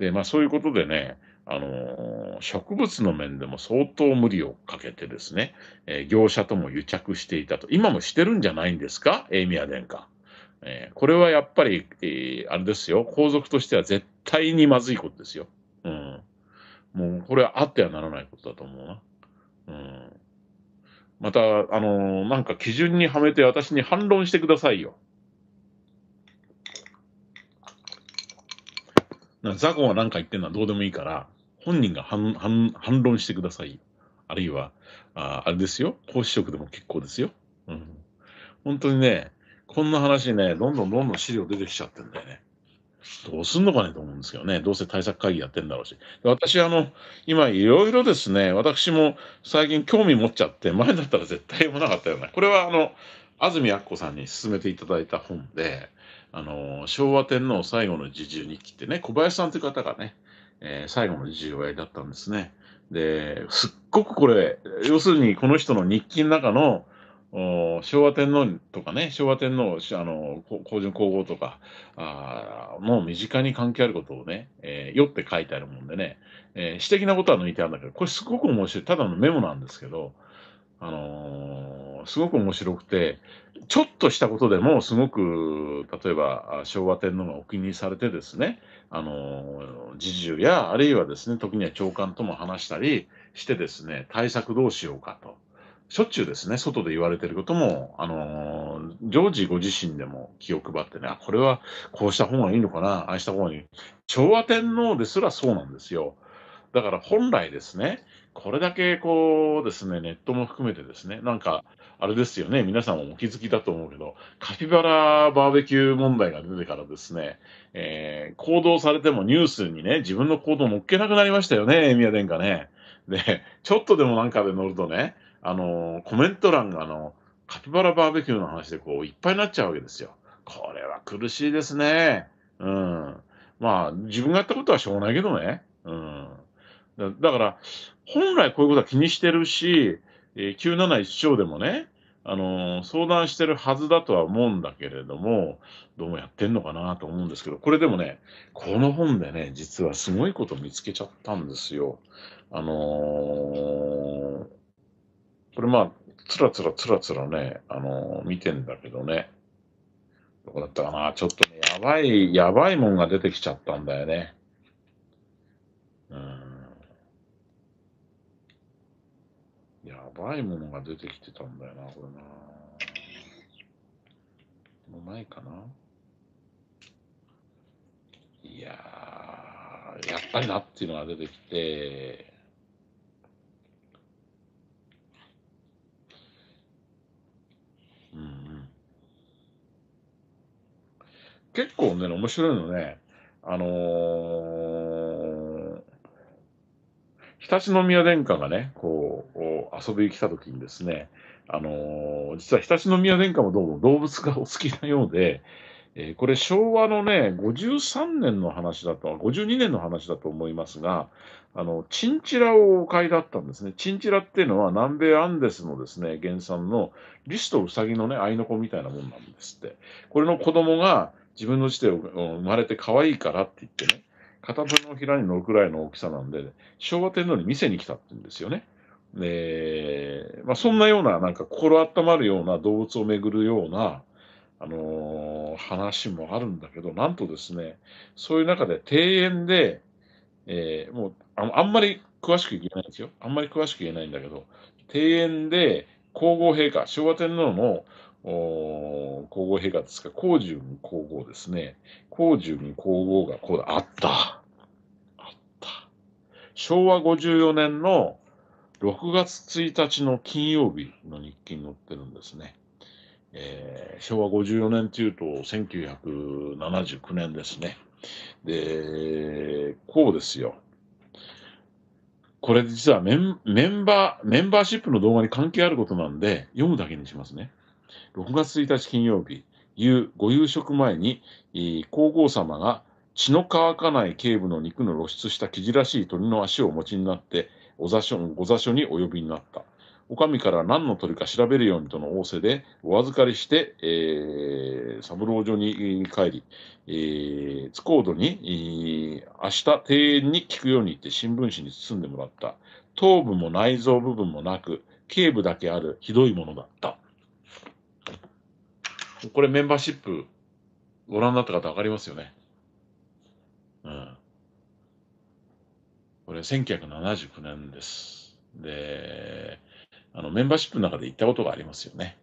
で、まあそういうことでね、あの植物の面でも相当無理をかけてですね、えー、業者とも癒着していたと。今もしてるんじゃないんですか？エイミア殿下。えー、これはやっぱり、えー、あれですよ、皇族としては絶対にまずいことですよ。うん。もう、これはあってはならないことだと思うな。うん。また、あのなんか基準にはめて私に反論してくださいよ。なザコが何か言ってんのはどうでもいいから、本人が反反反論してください。あるいは、ああれですよ。講師職でも結構ですよ。うん。本当にね、こんな話ね、どんどんどんどん資料出てきちゃってんだよね。どうすんのかねと思うんですけどね。どうせ対策会議やってんだろうし。私、あの、今いろいろですね、私も最近興味持っちゃって、前だったら絶対読まなかったよね。これはあの、安住アッコさんに勧めていただいた本で、あの、昭和天皇最後の侍従日記ってね、小林さんという方がね、えー、最後の侍従をやりだったんですね。で、すっごくこれ、要するにこの人の日記の中の、昭和天皇とかね、昭和天皇、あの、皇順皇后とか、あの身近に関係あることをね、えー、よって書いてあるもんでね、えー、私的なことは抜いてあるんだけど、これすごく面白い。ただのメモなんですけど、あのー、すごく面白くて、ちょっとしたことでもすごく、例えば昭和天皇がお気にされてですね、あの、侍従や、あるいはですね、時には長官とも話したりしてですね、対策どうしようかと。しょっちゅうですね、外で言われてることも、あのー、ジョージご自身でも気を配ってね、あ、これはこうした方がいいのかな、ああした方がいい。昭和天皇ですらそうなんですよ。だから本来ですね、これだけこうですね、ネットも含めてですね、なんか、あれですよね、皆さんもお気づきだと思うけど、カピバラバーベキュー問題が出てからですね、えー、行動されてもニュースにね、自分の行動を乗っけなくなりましたよね、エミヤ殿下ね。で、ちょっとでもなんかで乗るとね、あの、コメント欄があの、カピバラバーベキューの話でこう、いっぱいになっちゃうわけですよ。これは苦しいですね。うん。まあ、自分がやったことはしょうがないけどね。うん。だから、本来こういうことは気にしてるし、えー、971章でもね、あの、相談してるはずだとは思うんだけれども、どうもやってんのかなと思うんですけど、これでもね、この本でね、実はすごいこと見つけちゃったんですよ。あのー、これまあ、つらつらつらつらね、あの見てんだけどね、どこだったかな、ちょっとね、やばい、やばいもんが出てきちゃったんだよね。うんやばいものが出てきてたんだよな、これな。もう前かないやー、やっぱりなっていうのが出てきて、うんうん。結構ね、面白いのね、あのー、常陸宮殿下がね、こう、遊びに来た時にですね、あのー、実は常陸宮殿下もどうも動物がお好きなようで、えー、これ昭和のね、53年の話だと、52年の話だと思いますが、あの、チンチラをお買いだったんですね。チンチラっていうのは南米アンデスのですね、原産のリスとウサギのね、愛の子みたいなもんなんですって。これの子供が自分の地で生まれて可愛いからって言ってね、片手のひらに乗るくらいの大きさなんで、昭和天皇に店に来たって言うんですよね。で、まあ、そんなような、なんか心温まるような動物をめぐるような、あのー、話もあるんだけど、なんとですね、そういう中で庭園で、えー、もうあ、あんまり詳しく言えないんですよ。あんまり詳しく言えないんだけど、庭園で皇后陛下、昭和天皇の皇后陛下ですか、皇十に皇后ですね。皇十に皇后がこう、あった。あった。昭和54年の6月1日の金曜日の日記に載ってるんですね。えー、昭和54年というと1979年ですね。で、こうですよ。これ実はメンメンバー、メンバーシップの動画に関係あることなんで、読むだけにしますね。6月1日金曜日、夕、ご夕食前に、皇后様が血の乾かない頸部の肉の露出した生地らしい鳥の足をお持ちになって、お座所、ご座所にお呼びになった。お上から何の鳥か調べるようにとの仰せで、お預かりして、えー、三郎所に帰り、えー、津高度に、えー、明日庭園に聞くように言って新聞紙に包んでもらった。頭部も内臓部分もなく、頸部だけあるひどいものだった。これメンバーシップご覧になった方わかりますよね。うん。これ1979年です。で、あの、メンバーシップの中で行ったことがありますよね。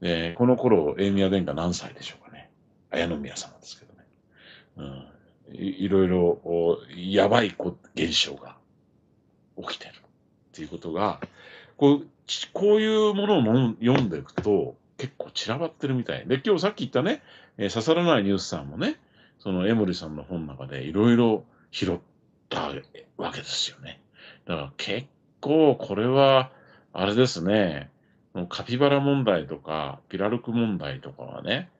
で、この頃、エイミア殿下何歳でしょうかね。綾宮様ですけどね。うん。いいろいろ、やばいこ現象が起きてるっていうことが、こう、こういうものを読んでいくと、結構散らばってるみたい。で、今日さっき言ったね、えー、刺さらないニュースさんもね、その江森さんの本の中でいろいろ拾ってたわけですよね。だから結構これは、あれですね、カピバラ問題とか、ピラルク問題とかはね、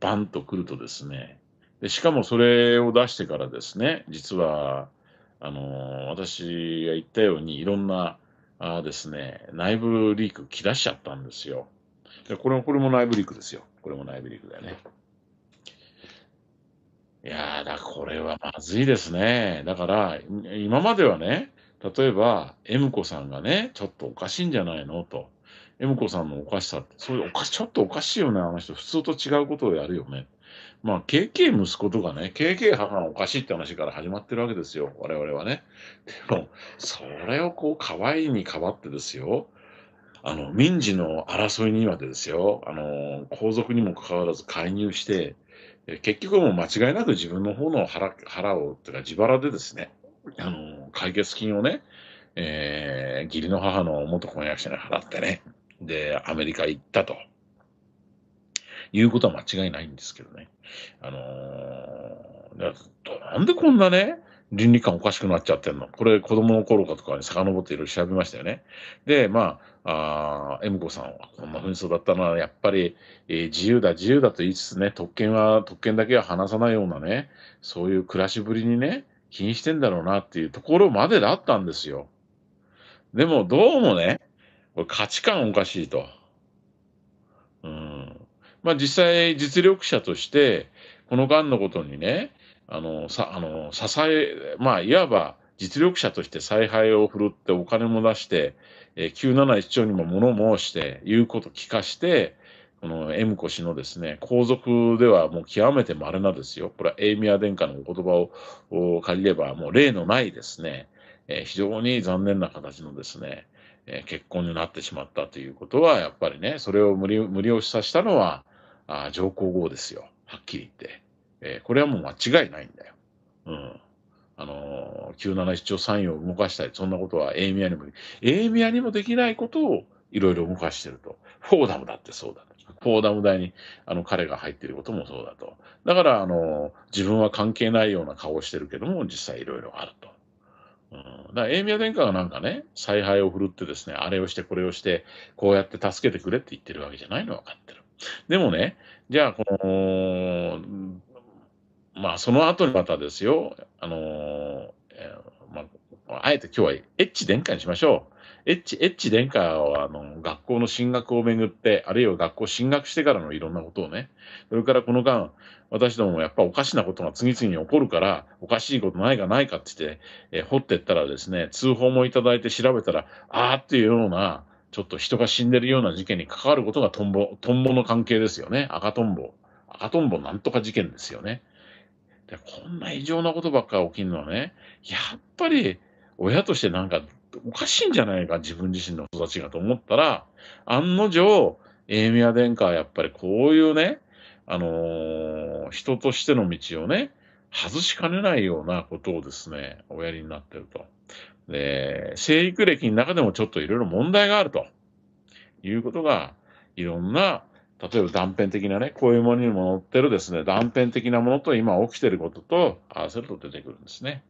バンと来るとですね、でしかもそれを出してからですね、実は、あの私が言ったようにいろんなあですね、内部リーク来だしちゃったんですよ。でこれも、これも内部リークですよ。これも内部リークだよね。いやー、だこれはまずいですね。だから、今まではね、例えば、エムコさんがね、ちょっとおかしいんじゃないの？と。エムコさんのおかしさって、そういうおかし、ちょっとおかしいよね、あの人。普通と違うことをやるよね。まあ、KK 息子とかね、KK 母がおかしいって話から始まってるわけですよ。我々はね。でも、それをこう、可愛いに変わってですよ。あの、民事の争いにまでですよ。あの、皇族にもかかわらず介入して、結局もう間違いなく自分の方の腹、腹を、というか自腹でですね、あの、解決金をね、えー、義理の母の元婚約者に払ってね、で、アメリカ行ったと。いうことは間違いないんですけどね。あのー、なんでこんなね、倫理観おかしくなっちゃってんの？これ子供の頃かとかに遡っていろいろ調べましたよね。で、まあ、あエムコさんはこんな紛争だったのは、やっぱり、えー、自由だ、自由だと言いつつね、特権は、特権だけは離さないようなね、そういう暮らしぶりにね、気にしてんだろうなっていうところまでだったんですよ。でも、どうもね、これ価値観おかしいと。うん。まあ実際実力者として、この間のことにね、あの、さ、あの、支え、まあ、いわば実力者として采配を振るってお金も出して、えー、971兆にも物申して、言うこと聞かして、このエムコ氏のですね、皇族ではもう極めて稀なですよ。これはエイミア殿下のお言葉を借りれば、もう例のないですね、えー、非常に残念な形のですね、えー、結婚になってしまったということは、やっぱりね、それを無理無理押しさせたのは、あ上皇后ですよ。はっきり言って。えー、これはもう間違いないんだよ。うん。あのー、97兆3位を動かしたり、そんなことはエイミアにも、エイミアにもできないことをいろいろ動かしてると。フォーダムだってそうだと。フォーダム大にあの彼が入っていることもそうだと。だから、あの、自分は関係ないような顔をしてるけども、実際いろいろあると。うん、だからエイミア殿下がなんかね、采配を振るってですね、あれをしてこれをして、こうやって助けてくれって言ってるわけじゃないのは分かってる。でもね、じゃあ、この、まあ、その後にまたですよ、あのー、え、まあ、あえて今日はエッチ殿下にしましょう。エッチ、エッチ殿下は、あの、学校の進学をめぐって、あるいは学校進学してからのいろんなことをね、それからこの間、私どももやっぱおかしなことが次々に起こるから、おかしいことないかないかって言って、えー、掘ってったらですね、通報もいただいて調べたら、あーっていうような、ちょっと人が死んでるような事件に関わることがトンボ、トンボの関係ですよね。赤トンボ。赤トンボなんとか事件ですよね。で、こんな異常なことばっかり起きるのはね、やっぱり親としてなんかおかしいんじゃないか、自分自身の育ちがと思ったら、案の定、エーミア殿下はやっぱりこういうね、あのー、人としての道をね、外しかねないようなことをですね、おやりになってると。で、生育歴の中でもちょっといろいろ問題があるということが、いろんな例えば断片的なね、こういうものにも載ってるですね、断片的なものと今起きてることと合わせると出てくるんですね。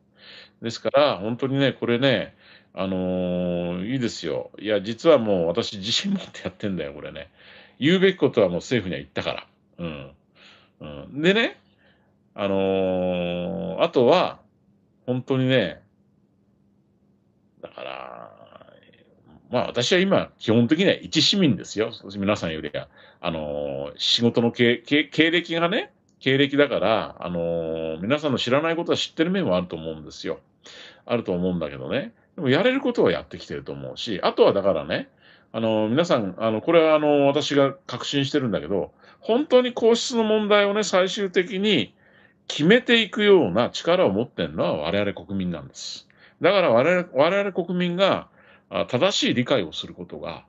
ですから、本当にね、これね、あのー、いいですよ。いや、実はもう私自信持ってやってんだよ、これね。言うべきことはもう政府には言ったから。うん。うん、でね、あのー、あとは、本当にね、だから、まあ私は今、基本的には一市民ですよ。皆さんよりは。あの、仕事の経経歴がね、経歴だから、あの、皆さんの知らないことは知ってる面はあると思うんですよ。あると思うんだけどね。でもやれることはやってきてると思うし、あとはだからね、あの、皆さん、あの、これはあの、私が確信してるんだけど、本当に皇室の問題をね、最終的に決めていくような力を持ってるのは我々国民なんです。だから我々我々国民が正しい理解をすることが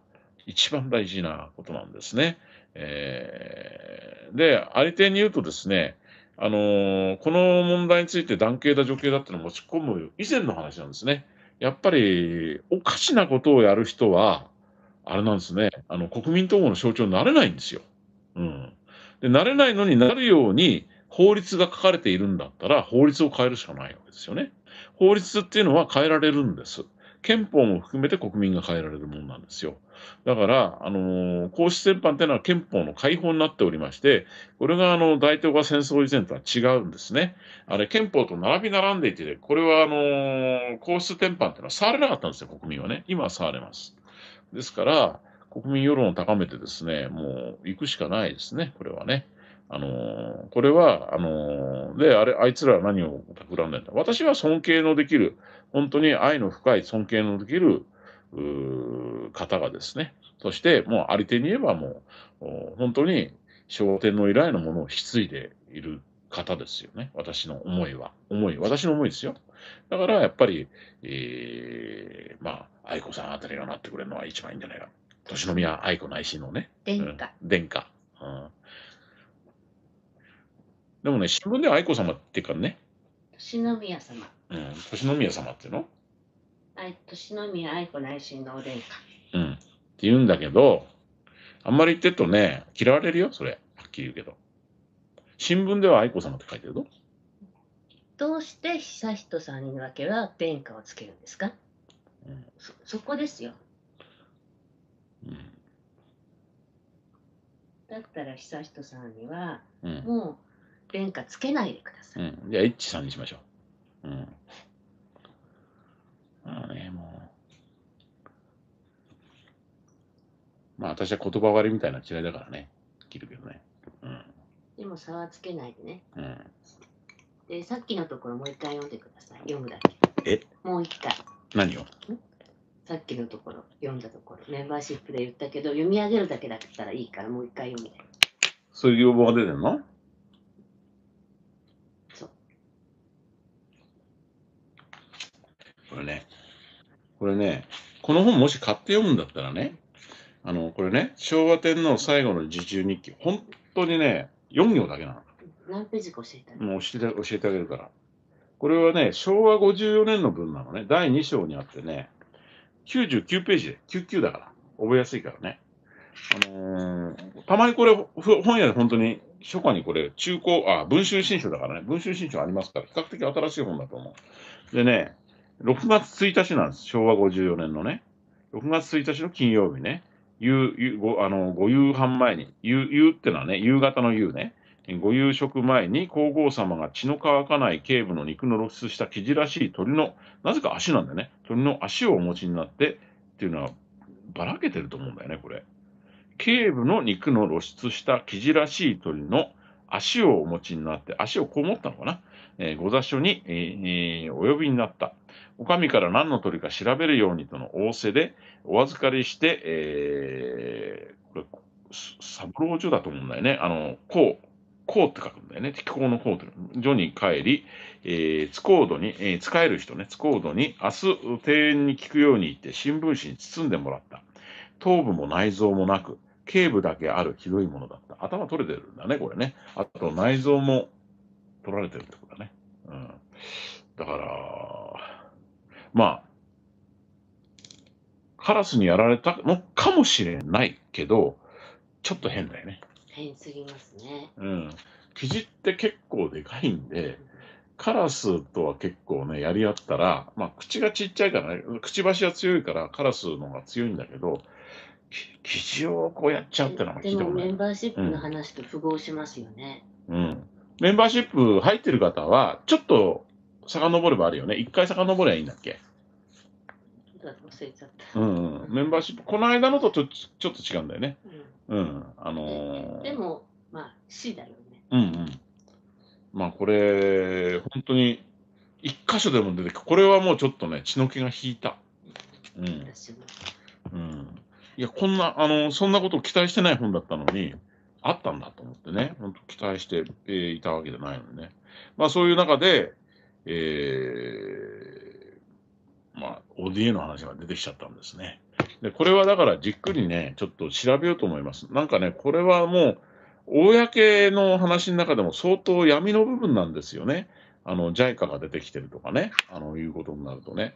一番大事なことなんですね。えー、で、ありていに言うとですね、あのー、この問題について男系だ女系だってのを持ち込む以前の話なんですね。やっぱり、おかしなことをやる人は、あれなんですね、あの、国民統合の象徴になれないんですよ。うん。で、なれないのになるように法律が書かれているんだったら、法律を変えるしかないわけですよね。法律っていうのは変えられるんです。憲法も含めて国民が変えられるものなんですよ。だから、あのー、皇室戦犯っていうのは憲法の解放になっておりまして、これがあの、大東亜戦争以前とは違うんですね。あれ、憲法と並び並んでいて、これはあのー、皇室転犯っていうのは触れなかったんですよ、国民はね。今は触れます。ですから、国民世論を高めてですね、もう行くしかないですね、これはね。あのこれは、あので、あれ、あいつらは何を企んでんだ？私は尊敬のできる、本当に愛の深い尊敬のできる、方がですね、そして、もうあり手に言えばもう、本当に昭和天皇以来のものを引き継いでいる方ですよね。私の思いは。思い、私の思いですよ。だから、やっぱり、えー、まあ、愛子さんあたりがなってくれるのは一番いいんじゃないか。年宮愛子内親のね。殿下。うん、殿下。うんでもね、新聞では愛子様っていうかね。年宮様。うん、年宮様っていうの？年宮愛子内親のお殿下。うん。って言うんだけど、あんまり言ってるとね、嫌われるよ、それ。はっきり言うけど。新聞では愛子様って書いてるぞ。どうして悠仁さんにわけは殿下をつけるんですか、うん、そそこですよ。うん、だったら悠仁さんには、うん、もう殿下つけないでください。うん、じゃあ、一致さんにしましょう。うん。まあね、もう。まあ、私は言葉割りみたいな嫌いだからね。切るけどね。うん。でも差はつけないでね。うん。で、さっきのところもう一回読んでください。読むだけ。え？もう一回。何を？さっきのところ、読んだところ、メンバーシップで言ったけど、読み上げるだけだったらいいから、もう一回読んで。そういう要望が出てるの？これね、これね、この本もし買って読むんだったらね、あの、これね、昭和天皇最後の受注日記、本当にね、4行だけなの。何ページか教えて。もう教えて教えてあげるから。これはね、昭和54年の分なのね。第2章にあってね、99ページで、99だから。覚えやすいからね。あのー、たまにこれ、本屋で本当に、初夏にこれ、中古、あ、文春新書だからね。文春新書ありますから、比較的新しい本だと思う。でね、6月1日なんです。昭和54年のね。6月1日の金曜日ね。夕、夕ご、あの、ご夕飯前に、夕、夕ってのはね、夕方の夕ね。ご夕食前に皇后様が血の乾かない頸部の肉の露出した生地らしい鳥の、なぜか足なんだよね。鳥の足をお持ちになって、っていうのは、ばらけてると思うんだよね、これ。頸部の肉の露出した生地らしい鳥の足をお持ちになって、足をこう持ったのかな？えー、ご座所に、えー、お呼びになった。お上から何の鳥か調べるようにとの仰せで、お預かりして、えー、これ、三郎所だと思うんだよね。あの、こう、こうって書くんだよね。適法のこうという。所に帰り、えー、津高度に、えー、使える人ね、津高度に、明日、庭園に聞くように言って、新聞紙に包んでもらった。頭部も内臓もなく、頸部だけあるひどいものだった。頭取れてるんだね、これね。あと内臓も取られてるってことだね。うん。だから、まあ、カラスにやられたのかもしれないけど、ちょっと変だよね。変すぎますね。うん。生地って結構でかいんで、カラスとは結構ね、やり合ったら、まあ、口がちっちゃいからね、くちばしは強いから、カラスの方が強いんだけど、生地をこうやっちゃうってのは聞いたことない。でもメンバーシップの話と符合しますよね。うん。うん、メンバーシップ入ってる方は、ちょっと遡ればあるよね。一回遡ればいいんだっけ？忘れちゃった。うんうん、メンバーシップ、この間のとちょちょっと違うんだよね。うんうん。あのーでも、まあ、市だよね。うんうん。まあこれ、本当に、一箇所でも出てくる。これはもうちょっとね、血の気が引いた。うん。うん。いや、こんな、あの、そんなことを期待してない本だったのに、あったんだと思ってね、本当期待して、えーいたわけじゃないのでね。まあそういう中で、えー、まあ、ODA の話が出てきちゃったんですね。で、これはだからじっくりね、ちょっと調べようと思います。なんかね、これはもう、公の話の中でも相当闇の部分なんですよね。あの、JICA が出てきてるとかね、あの、いうことになるとね。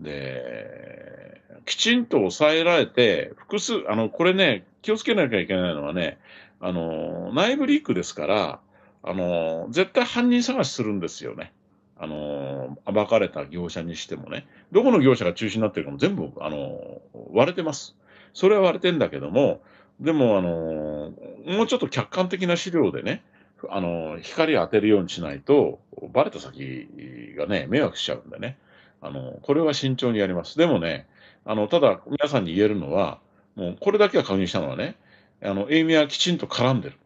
で、きちんと抑えられて、複数、あの、これね、気をつけなきゃいけないのはね、あの、内部リークですから、あの、絶対犯人探しするんですよね。あの、暴かれた業者にしてもね。どこの業者が中心になってるかも全部、あの、割れてます。それは割れてんだけども、でも、あの、もうちょっと客観的な資料でね、あの、光当てるようにしないと、バレた先がね、迷惑しちゃうんでね。あの、これは慎重にやります。でもね、あの、ただ、皆さんに言えるのは、もう、これだけは確認したのはね、あの、エイミはきちんと絡んでる。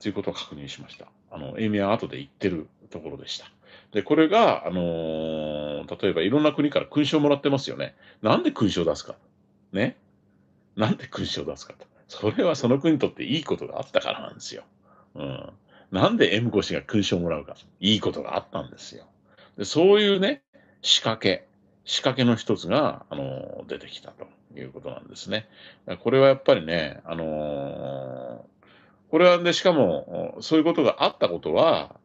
ということを確認しました。あの、エイミは後で言ってるところでした。で、これが、あのー例えばいろんな国から勲章もらってますよね。なんで勲章出すか。ね。なんで勲章出すかと。それはその国にとっていいことがあったからなんですよ。うん。なんで M 越しが勲章をもらうか。いいことがあったんですよ。で、そういうね、仕掛け、仕掛けの一つが、あの、出てきたということなんですね。これはやっぱりね、あのーこれはね、しかも、そういうことがあったことは、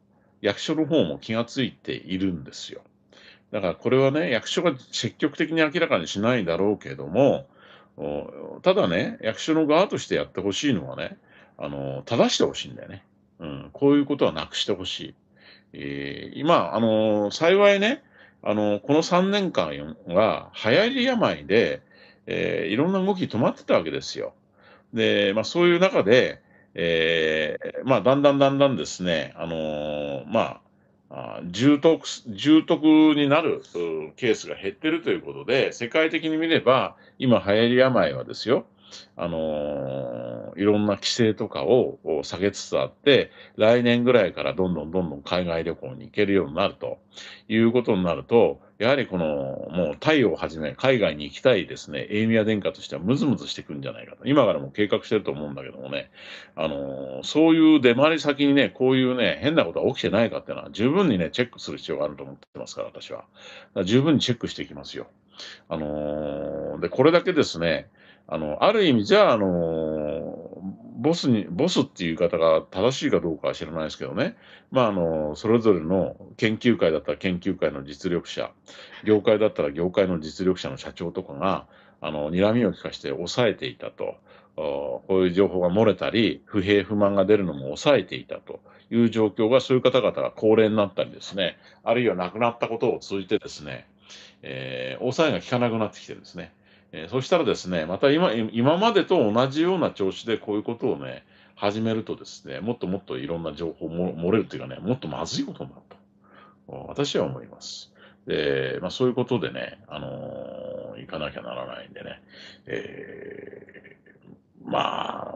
役所の方も気がついているんですよ。だからこれはね、役所が積極的に明らかにしないだろうけども、ただね、役所の側としてやってほしいのはね、あの、正してほしいんだよね。うん、こういうことはなくしてほしい。えー今、あの、幸いね、あの、この3年間は流行り病で、えーいろんな動き止まってたわけですよ。で、まあそういう中で、えーまあだんだんだんだんですね、あのーまあ、重篤、重篤になるケースが減ってるということで、世界的に見れば、今流行り病はですよ、あのーいろんな規制とかを下げつつあって、来年ぐらいからどんどんどんどん海外旅行に行けるようになるということになると、やはりこの、もう太陽をはじめ海外に行きたいですね、エイミア殿下としてはムズムズしてくんじゃないかと。今からも計画してると思うんだけどもね、あのーそういう出回り先にね、こういうね、変なことが起きてないかっていうのは十分にね、チェックする必要があると思ってますから、私は。十分にチェックしていきますよ。あのーで、これだけですね、あの、ある意味じゃあ、あのボスに、ボスっていう方が正しいかどうかは知らないですけどね。まあ、あの、それぞれの研究会だったら研究会の実力者、業界だったら業界の実力者の社長とかが、あの、睨みを利かして抑えていたと。こういう情報が漏れたり、不平不満が出るのも抑えていたという状況が、そういう方々が高齢になったりですね、あるいは亡くなったことを通じてですね、えー抑えが効かなくなってきてるんですね。えーそしたらですね、また今、今までと同じような調子でこういうことをね、始めるとですね、もっともっといろんな情報も漏れるというかね、もっとまずいことになると、私は思います。で、まあそういうことでね、あのー行かなきゃならないんでね、えーまあ、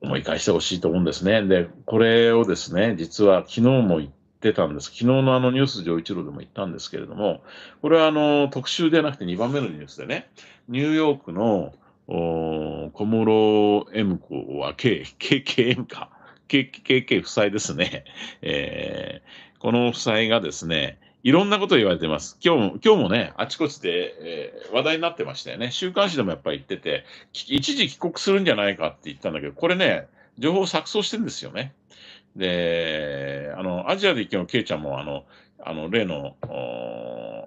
思い返してほしいと思うんですね。で、これをですね、実は昨日も言ってたんです。昨日のあのニュース上一郎でも言ったんですけれども、これはあの特集ではなくて2番目のニュースでね、ニューヨークのお小室 M 子は K、KKM か。K- KK 夫妻ですね。えーこの夫妻がですね、いろんなことを言われてます。今日も、今日もね、あちこちで、えー話題になってましたよね。週刊誌でもやっぱり言ってて、一時帰国するんじゃないかって言ったんだけど、これね、情報錯綜してるんですよね。で、あの、アジアで一見のケイちゃんも、あの、あの、例の、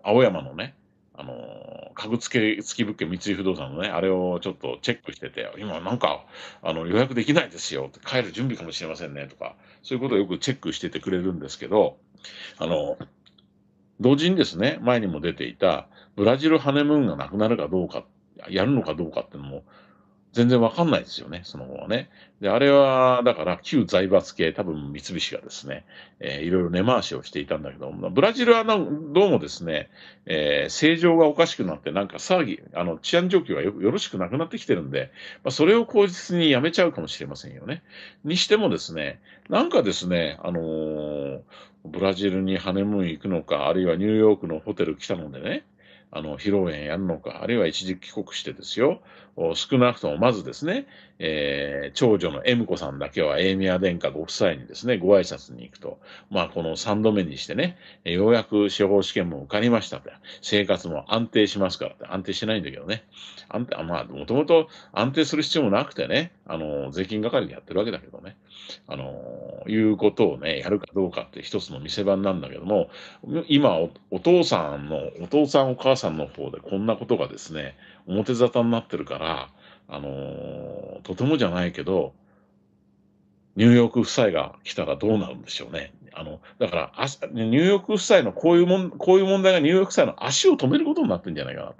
青山のね、あの、家具付け、付き物件三井不動産のね、あれをちょっとチェックしてて、今なんか、あの、予約できないですよ。帰る準備かもしれませんね。とか、そういうことをよくチェックしててくれるんですけど、あの、同時にですね、前にも出ていた、ブラジルハネムーンがなくなるかどうか、やるのかどうかっていうのも、全然わかんないですよね、その後はね。で、あれは、だから旧財閥系、多分三菱がですね、えーいろいろ根回しをしていたんだけど、まあブラジルはどうもですね、えー政情がおかしくなって、なんか騒ぎ、あの、治安状況がよよろしくなくなってきてるんで、まあ、それを口実にやめちゃうかもしれませんよね。にしてもですね、なんかですね、あのーブラジルにハネムーン行くのか、あるいはニューヨークのホテル来たのでね、あの、披露宴やるのか、あるいは一時帰国してですよ、少なくともまずですね、えー長女のエムコさんだけはエーミア殿下ご夫妻にですね、ご挨拶に行くと。まあ、この3度目にしてね、ようやく司法試験も受かりましたと。生活も安定しますからって。安定してないんだけどね。安定、まあ、もともと安定する必要もなくてね、あの、税金係でやってるわけだけどね。あの、いうことをね、やるかどうかって一つの見せ場なんだけども、今お、お父さんの、お父さんお母さんの方でこんなことがですね、表沙汰になってるから、あのーとてもじゃないけど、ニューヨーク夫妻が来たらどうなるんでしょうね。あの、だから、ニューヨーク夫妻のこういうもん、こういう問題がニューヨーク夫妻の足を止めることになってるんじゃないかなと。